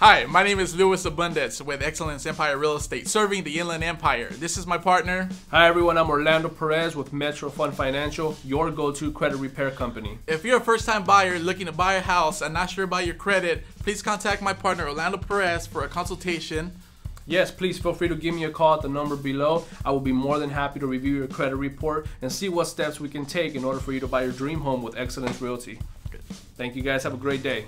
Hi, my name is Luis Abundance with Excellence Empire Real Estate, serving the Inland Empire. This is my partner. Hi everyone, I'm Orlando Perez with Metro Fund Financial, your go-to credit repair company. If you're a first-time buyer looking to buy a house and not sure about your credit, please contact my partner Orlando Perez for a consultation. Yes, please feel free to give me a call at the number below. I will be more than happy to review your credit report and see what steps we can take in order for you to buy your dream home with Excellence Realty. Thank you guys. Have a great day.